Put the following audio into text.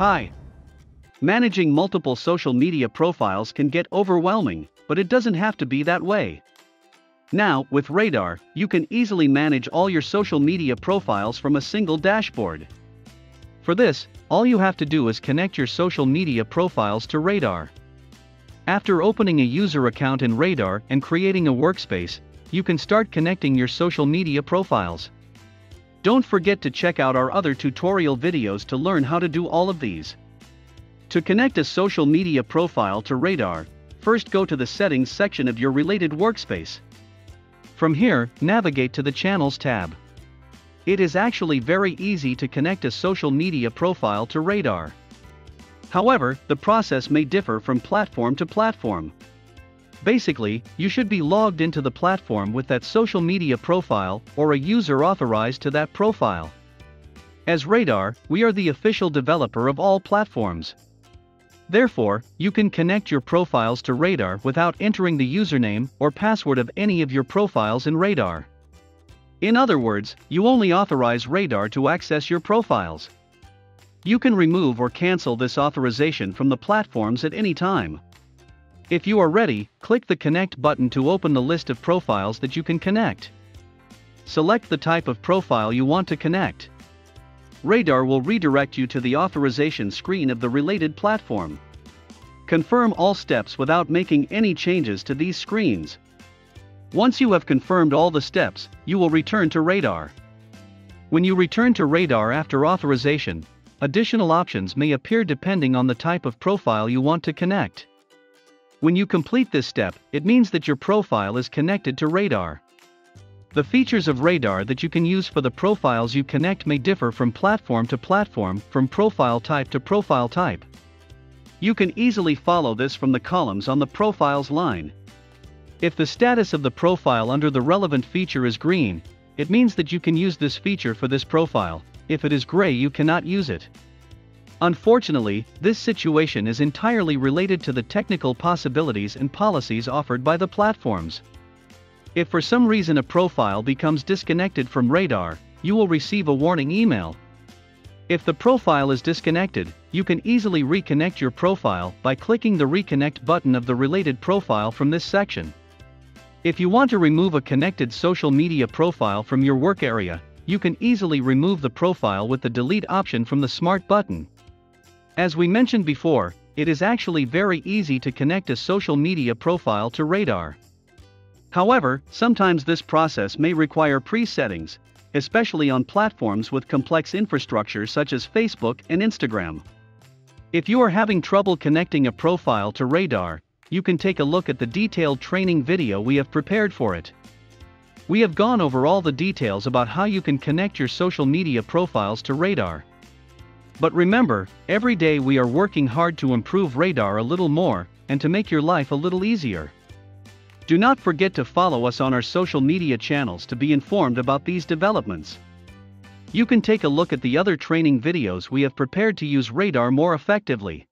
Hi. Managing multiple social media profiles can get overwhelming, but it doesn't have to be that way. Now, with RADAAR, you can easily manage all your social media profiles from a single dashboard. For this, all you have to do is connect your social media profiles to RADAAR. After opening a user account in RADAAR and creating a workspace, you can start connecting your social media profiles. Don't forget to check out our other tutorial videos to learn how to do all of these. To connect a social media profile to RADAAR, first go to the Settings section of your related workspace. From here, navigate to the Channels tab. It is actually very easy to connect a social media profile to RADAAR. However, the process may differ from platform to platform. Basically, you should be logged into the platform with that social media profile or a user authorized to that profile. As RADAAR, we are the official developer of all platforms. Therefore, you can connect your profiles to RADAAR without entering the username or password of any of your profiles in RADAAR. In other words, you only authorize RADAAR to access your profiles. You can remove or cancel this authorization from the platforms at any time. If you are ready, click the Connect button to open the list of profiles that you can connect. Select the type of profile you want to connect. RADAAR will redirect you to the authorization screen of the related platform. Confirm all steps without making any changes to these screens. Once you have confirmed all the steps, you will return to RADAAR. When you return to RADAAR after authorization, additional options may appear depending on the type of profile you want to connect. When you complete this step, it means that your profile is connected to RADAAR. The features of RADAAR that you can use for the profiles you connect may differ from platform to platform, from profile type to profile type. You can easily follow this from the columns on the Profiles line. If the status of the profile under the relevant feature is green, it means that you can use this feature for this profile, if it is gray you cannot use it. Unfortunately, this situation is entirely related to the technical possibilities and policies offered by the platforms. If for some reason a profile becomes disconnected from RADAAR, you will receive a warning email. If the profile is disconnected, you can easily reconnect your profile by clicking the Reconnect button of the related profile from this section. If you want to remove a connected social media profile from your work area, you can easily remove the profile with the Delete option from the Smart button. As we mentioned before, it is actually very easy to connect a social media profile to RADAAR. However, sometimes this process may require pre-settings, especially on platforms with complex infrastructure such as Facebook and Instagram. If you are having trouble connecting a profile to RADAAR, you can take a look at the detailed training video we have prepared for it. We have gone over all the details about how you can connect your social media profiles to RADAAR. But remember, every day we are working hard to improve RADAAR a little more, and to make your life a little easier. Do not forget to follow us on our social media channels to be informed about these developments. You can take a look at the other training videos we have prepared to use RADAAR more effectively.